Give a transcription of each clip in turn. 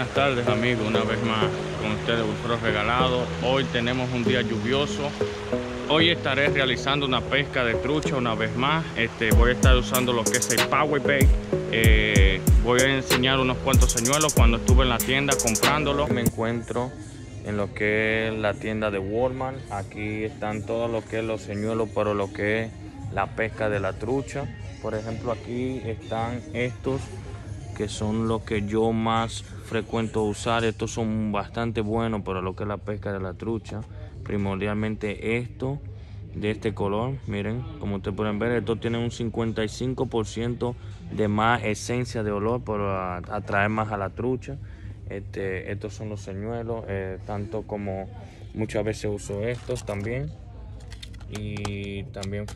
buenas tardes amigos, una vez más con ustedes Bufro Regalado. Hoy tenemos un día lluvioso. Hoy estaré realizando una pesca de trucha una vez más. Este, voy a estar usando lo que es el Power Bait. Eh, voy a enseñar unos cuantos señuelos cuando estuve en la tienda comprándolo. Me encuentro en lo que es la tienda de Walmart. Aquí están todos lo que es los señuelos para lo que es la pesca de la trucha. Por ejemplo, aquí están estos que son los que yo más frecuento usar. Estos son bastante buenos para lo que es la pesca de la trucha. Primordialmente esto de este color. Miren, como ustedes pueden ver, esto tiene un 55% de más esencia de olor para atraer más a la trucha. Este, estos son los señuelos, eh, tanto como muchas veces uso estos también. Y también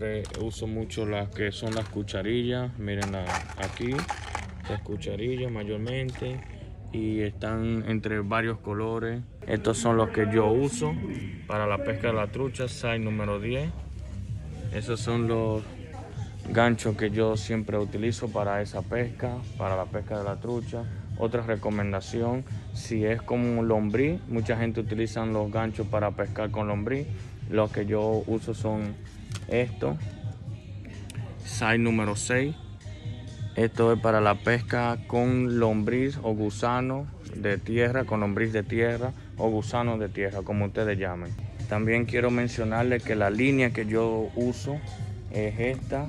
uso mucho las que son las cucharillas. Miren aquí las cucharillas mayormente y están entre varios colores. Estos son los que yo uso para la pesca de la trucha, size número 10. Esos son los ganchos que yo siempre utilizo para esa pesca, para la pesca de la trucha. Otra recomendación, si es como un lombriz, mucha gente utiliza los ganchos para pescar con lombriz. Los que yo uso son estos, size número 6 esto es para la pesca con lombriz o gusano de tierra, con lombriz de tierra o gusano de tierra, como ustedes llamen. También quiero mencionarles que la línea que yo uso es esta.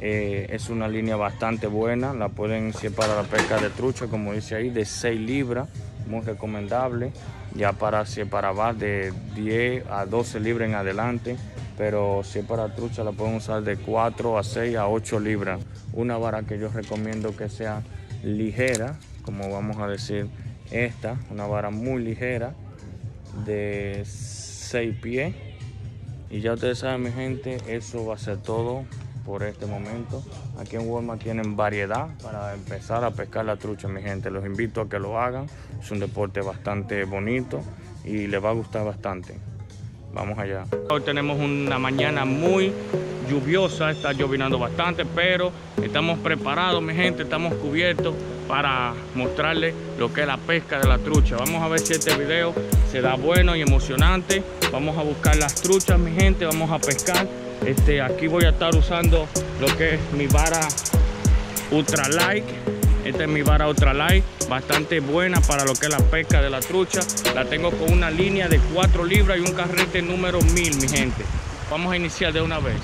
Eh, es una línea bastante buena, la pueden ser para la pesca de trucha, como dice ahí, de 6 libras, muy recomendable. Ya para separar de 10 a 12 libras en adelante pero si es para trucha la pueden usar de 4 a 6 a 8 libras. Una vara que yo recomiendo que sea ligera, como vamos a decir esta, una vara muy ligera de 6 pies. Y ya ustedes saben mi gente, eso va a ser todo por este momento. Aquí en Walmart tienen variedad para empezar a pescar la trucha mi gente. Los invito a que lo hagan. Es un deporte bastante bonito y les va a gustar bastante. Vamos allá. Hoy tenemos una mañana muy lluviosa, está llovinando bastante, pero estamos preparados, mi gente, estamos cubiertos para mostrarles lo que es la pesca de la trucha. Vamos a ver si este video se da bueno y emocionante. Vamos a buscar las truchas, mi gente, vamos a pescar. Este, aquí voy a estar usando lo que es mi vara Ultra Light esta es mi vara ultralight, bastante buena para lo que es la pesca de la trucha. La tengo con una línea de 4 libras y un carrete número 1000, mi gente. Vamos a iniciar de una vez.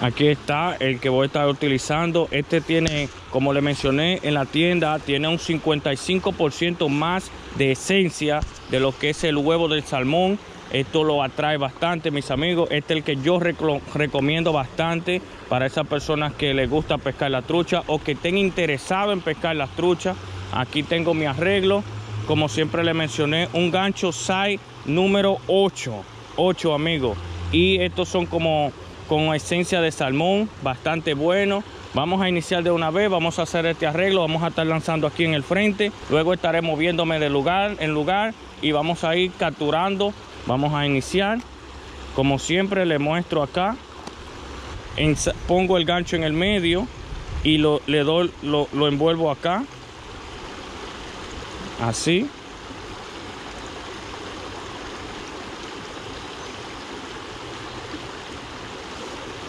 Aquí está el que voy a estar utilizando. Este tiene, como le mencioné en la tienda, tiene un 55% más de esencia de lo que es el huevo del salmón. Esto lo atrae bastante, mis amigos. Este es el que yo recomiendo bastante para esas personas que les gusta pescar la trucha o que estén interesados en pescar las truchas. Aquí tengo mi arreglo. Como siempre le mencioné, un gancho SAI número 8. 8, amigos. Y estos son como con esencia de salmón, bastante bueno. Vamos a iniciar de una vez, vamos a hacer este arreglo, vamos a estar lanzando aquí en el frente. Luego estaré moviéndome de lugar en lugar y vamos a ir capturando Vamos a iniciar. Como siempre le muestro acá. pongo el gancho en el medio y lo, le lo, lo envuelvo acá. Así.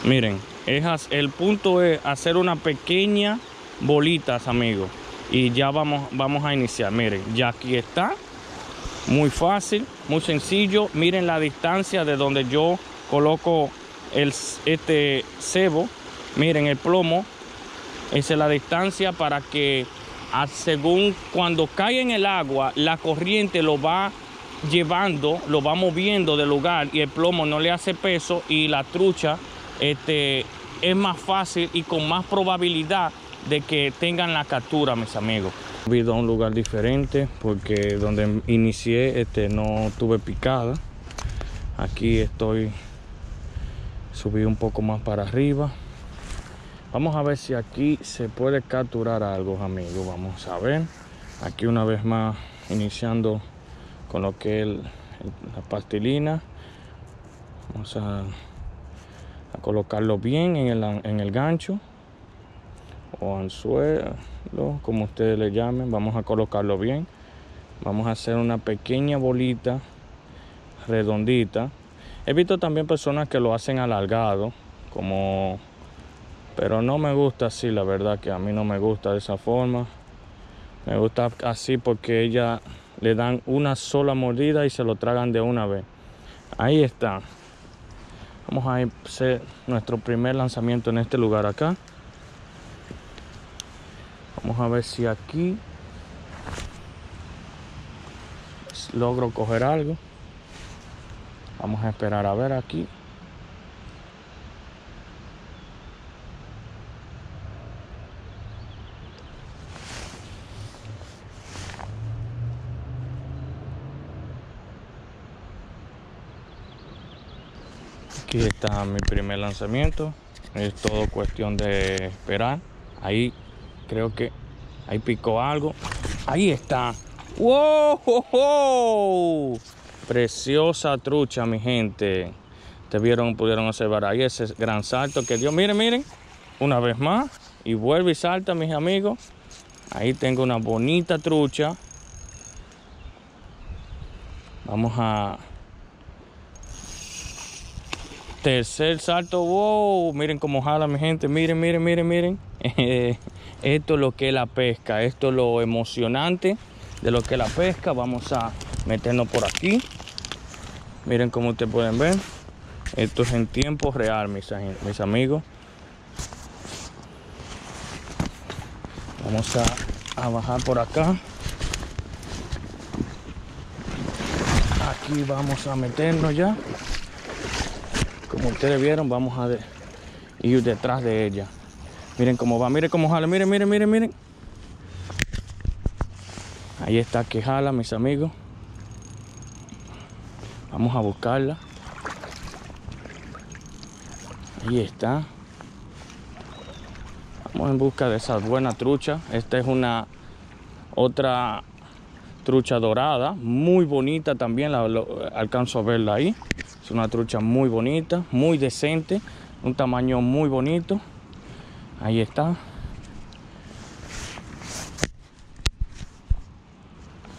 Miren, el punto es hacer una pequeña bolitas, amigos. Y ya vamos, vamos a iniciar. Miren, ya aquí está. Muy fácil, muy sencillo. Miren la distancia de donde yo coloco el, este cebo. Miren el plomo. Esa es la distancia para que según cuando cae en el agua, la corriente lo va llevando, lo va moviendo del lugar y el plomo no le hace peso y la trucha este, es más fácil y con más probabilidad de que tengan la captura, mis amigos. He ido a un lugar diferente porque donde inicié este, no tuve picada. Aquí estoy, subí un poco más para arriba. Vamos a ver si aquí se puede capturar algo, amigos. Vamos a ver. Aquí una vez más iniciando con lo que es la pastilina. Vamos a, colocarlo bien en el, en el gancho o anzuelo, como ustedes le llamen. Vamos a colocarlo bien. Vamos a hacer una pequeña bolita redondita. He visto también personas que lo hacen alargado, como pero no me gusta así, la verdad que a mí no me gusta de esa forma. Me gusta así porque ella le dan una sola mordida y se lo tragan de una vez. Ahí está. Vamos a hacer nuestro primer lanzamiento en este lugar acá. Vamos a ver si aquí logro coger algo. Vamos a esperar a ver aquí. Aquí está mi primer lanzamiento. Es todo cuestión de esperar. Ahí creo que ahí picó algo. Ahí está. ¡Wow! Preciosa trucha, mi gente. Te vieron, pudieron observar ahí ese gran salto que dio. Miren, miren. Una vez más. Y vuelve y salta, mis amigos. Ahí tengo una bonita trucha. Vamos a Tercer salto, wow, miren cómo jala mi gente, miren, miren, miren, miren. esto es lo que es la pesca, esto es lo emocionante de lo que es la pesca. Vamos a meternos por aquí. Miren cómo ustedes pueden ver. Esto es en tiempo real, mis, mis amigos. Vamos a, a bajar por acá. Aquí vamos a meternos ya. Como ustedes vieron, vamos a ir detrás de ella. Miren cómo va, miren cómo jala, miren, miren, miren, miren. Ahí está que jala, mis amigos. Vamos a buscarla. Ahí está. Vamos en busca de esa buena trucha. Esta es una otra trucha dorada, muy bonita también, la, alcanzo a verla ahí. Es una trucha muy bonita, muy decente, un tamaño muy bonito. Ahí está.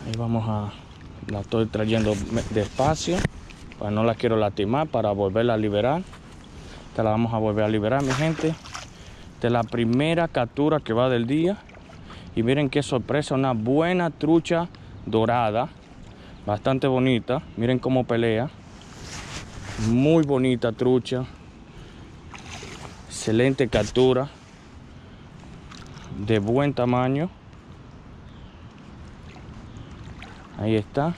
Ahí vamos a, la estoy trayendo despacio, para no la quiero lastimar, para volverla a liberar. Esta la vamos a volver a liberar, mi gente. de la primera captura que va del día. Y miren qué sorpresa, una buena trucha dorada, bastante bonita. Miren cómo pelea. Muy bonita trucha. Excelente captura. De buen tamaño. Ahí está.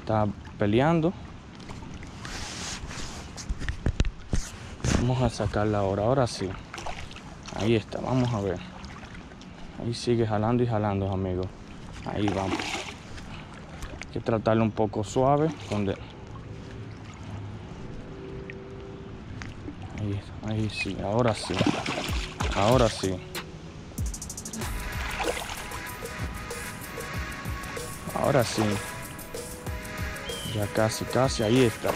Está peleando. Vamos a sacarla ahora. Ahora sí. Ahí está. Vamos a ver. Ahí sigue jalando y jalando, amigos. Ahí vamos. Hay que tratarlo un poco suave. Donde... Ahí, ahí sí, ahora sí. Ahora sí. Ahora sí. Ya casi, casi, ahí está.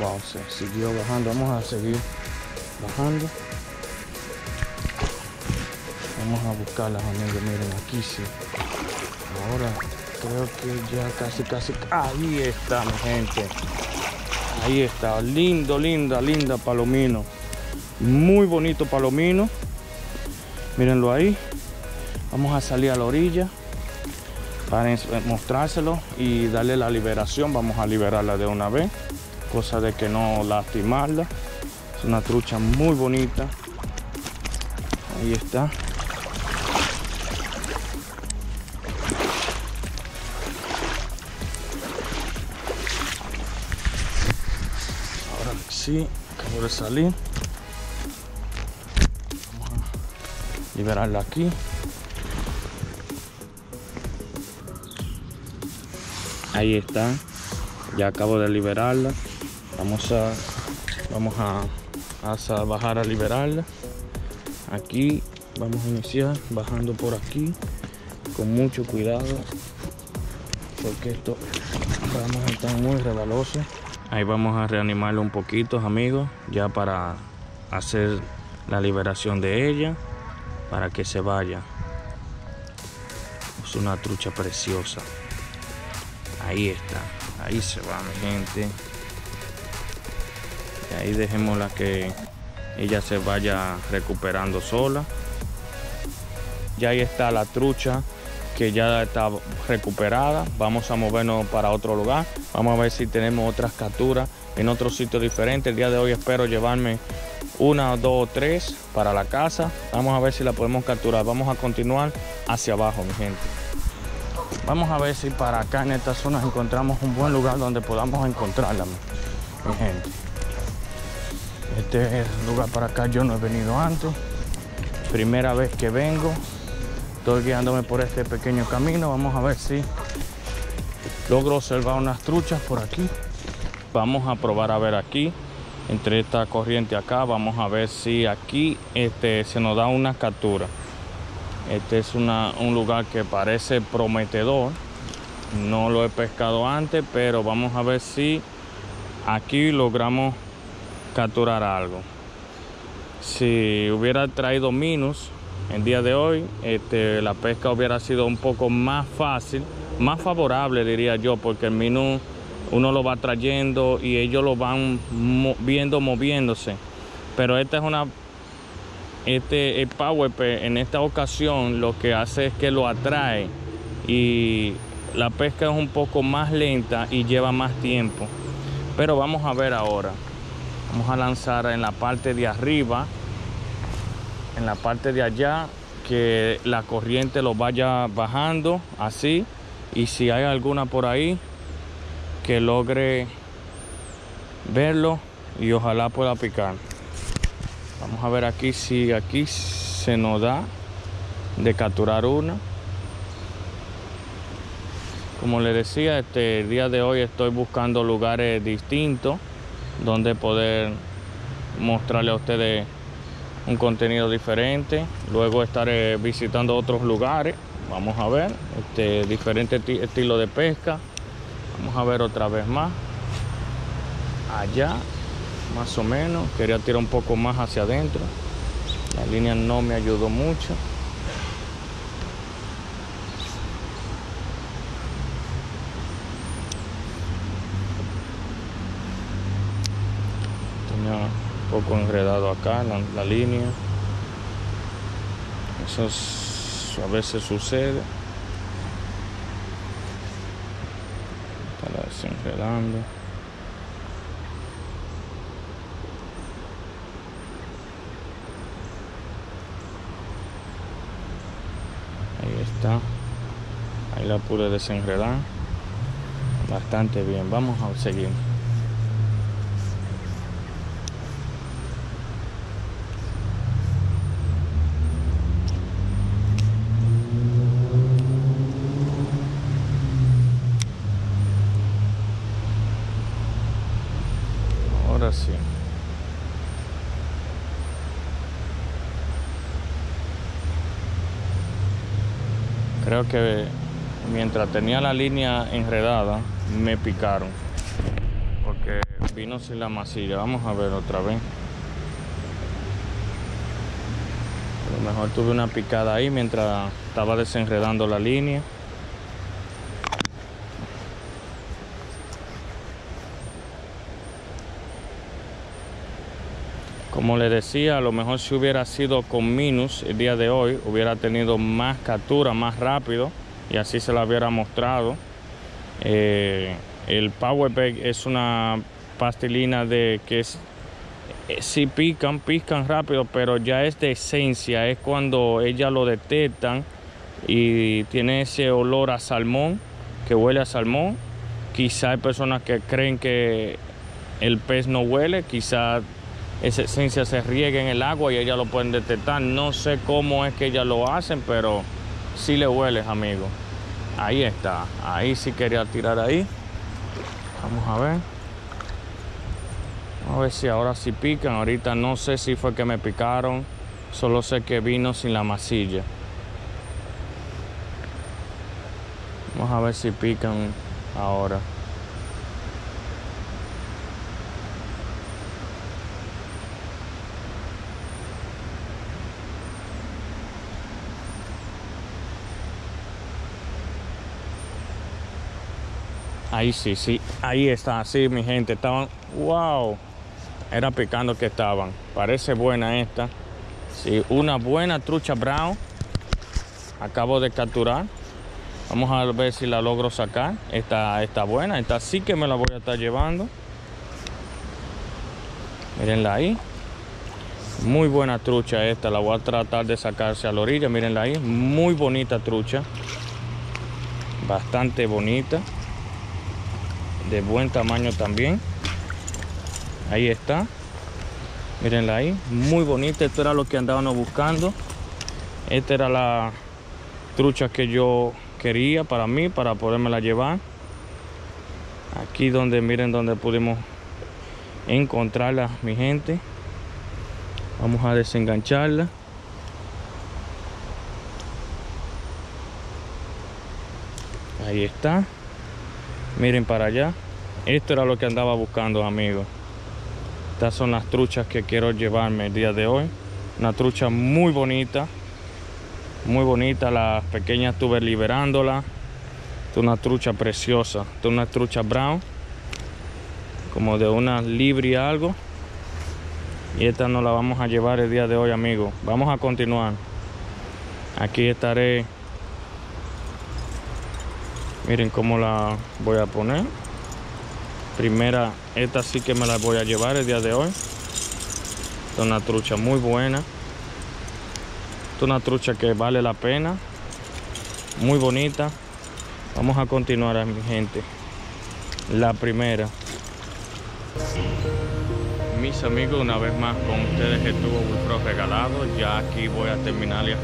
Wow, se siguió bajando. Vamos a seguir bajando. Vamos a buscarlas, amigos. Miren, aquí sí. Ahora creo que ya casi, casi. Ahí está, mi gente. Ahí está. Lindo, linda, linda palomino. Muy bonito palomino. Mírenlo ahí. Vamos a salir a la orilla para mostrárselo y darle la liberación. Vamos a liberarla de una vez. Cosa de que no lastimarla. Es una trucha muy bonita. Ahí está. sí, acabo de salir. Liberarla aquí. Ahí está. Ya acabo de liberarla. Vamos a vamos a, a bajar a liberarla. Aquí vamos a iniciar bajando por aquí con mucho cuidado porque esto vamos a estar muy rebaloso Ahí vamos a reanimarlo un poquito, amigos, ya para hacer la liberación de ella para que se vaya. Es una trucha preciosa. Ahí está. Ahí se va mi gente. Y ahí dejémosla que ella se vaya recuperando sola. Ya ahí está la trucha que ya está recuperada. Vamos a movernos para otro lugar. Vamos a ver si tenemos otras capturas en otro sitio diferente. El día de hoy espero llevarme una, dos tres para la casa. Vamos a ver si la podemos capturar. Vamos a continuar hacia abajo, mi gente. Vamos a ver si para acá en esta zona encontramos un buen lugar donde podamos encontrarla, mi gente. Este lugar para acá yo no he venido antes. Primera vez que vengo. Estoy guiándome por este pequeño camino. Vamos a ver si logro observar unas truchas por aquí. Vamos a probar a ver aquí. Entre esta corriente acá. Vamos a ver si aquí este, se nos da una captura. Este es un lugar que parece prometedor. No lo he pescado antes, pero vamos a ver si aquí logramos capturar algo. Si hubiera traído minus el día de hoy, este, la pesca hubiera sido un poco más fácil, más favorable diría yo, porque el minus uno lo va trayendo y ellos lo van viendo moviéndose. Pero esta es una este el power en esta ocasión lo que hace es que lo atrae y la pesca es un poco más lenta y lleva más tiempo. Pero vamos a ver ahora. Vamos a lanzar en la parte de arriba, en la parte de allá, que la corriente lo vaya bajando así. Y si hay alguna por ahí, que logre verlo y ojalá pueda picar. Vamos a ver aquí si aquí se nos da de capturar una. Como les decía, este día de hoy estoy buscando lugares distintos donde poder mostrarle a ustedes un contenido diferente. Luego estaré visitando otros lugares. Vamos a ver este diferente estilo de pesca. Vamos a ver otra vez más. Allá, más o menos. Quería tirar un poco más hacia adentro. La línea no me ayudó mucho. un poco enredado acá la, línea eso es, a veces sucede está desenredando. Ahí está. Ahí la pude desenredar. Bastante bien. Vamos a seguir Creo que mientras tenía la línea enredada, me picaron. Porque vino sin la masilla. Vamos a ver otra vez. A lo mejor tuve una picada ahí mientras estaba desenredando la línea. Como le decía, a lo mejor si hubiera sido con Minus el día de hoy, hubiera tenido más captura, más rápido, y así se la hubiera mostrado. Eh, el Power es una pastilina de que es, eh, si pican, pican rápido, pero ya es de esencia, es cuando ellas lo detectan y tiene ese olor a salmón, que huele a salmón. Quizá hay personas que creen que el pez no huele, quizá esa esencia se riega en el agua y ellas lo pueden detectar. No sé cómo es que ellas lo hacen, pero sí le hueles, amigo. Ahí está. Ahí sí quería tirar ahí. Vamos a ver. Vamos a ver si ahora sí pican. Ahorita no sé si fue que me picaron. Solo sé que vino sin la masilla. Vamos a ver si pican ahora. Ahí sí, sí. Ahí está, sí, mi gente. Estaban, wow. Era picando que estaban. Parece buena esta. Sí, una buena trucha brown. Acabo de capturar. Vamos a ver si la logro sacar. Esta está buena. Esta sí que me la voy a estar llevando. Mírenla ahí. Muy buena trucha esta. La voy a tratar de sacarse a la orilla. Mírenla ahí. Muy bonita trucha. Bastante bonita. De buen tamaño también. Ahí está. Mírenla ahí. Muy bonita. Esto era lo que andábamos buscando. Esta era la trucha que yo quería para mí, para la llevar. Aquí donde, miren donde pudimos encontrarla, mi gente. Vamos a desengancharla. Ahí está. Miren para allá. Esto era lo que andaba buscando, amigos. Estas son las truchas que quiero llevarme el día de hoy. Una trucha muy bonita. Muy bonita. Las pequeñas estuve liberándola. es una trucha preciosa. es una trucha brown. Como de una libre algo. Y esta no la vamos a llevar el día de hoy, amigos. Vamos a continuar. Aquí estaré. Miren cómo la voy a poner. Primera, esta sí que me la voy a llevar el día de hoy. Es una trucha muy buena. Es una trucha que vale la pena. Muy bonita. Vamos a continuar, mi gente. La primera. Mis amigos, una vez más con ustedes estuvo Bullfrog regalado. Ya aquí voy a terminar y a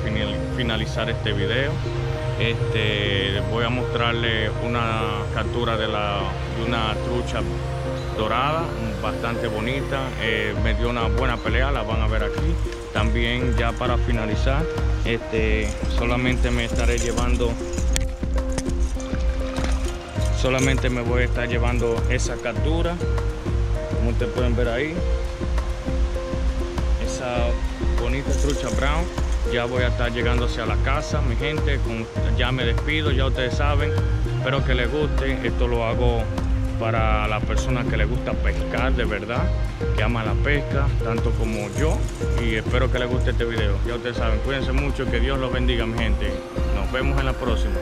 finalizar este video. Este, voy a mostrarle una captura de, la, de una trucha dorada, bastante bonita. Eh, me dio una buena pelea, la van a ver aquí. También ya para finalizar, este, solamente me estaré llevando solamente me voy a estar llevando esa captura como ustedes pueden ver ahí esa bonita trucha brown ya voy a estar llegando hacia la casa, mi gente. ya me despido, ya ustedes saben. Espero que les guste. Esto lo hago para las personas que les gusta pescar de verdad, que ama la pesca, tanto como yo. Y espero que les guste este video. Ya ustedes saben, cuídense mucho, que Dios los bendiga, mi gente. Nos vemos en la próxima.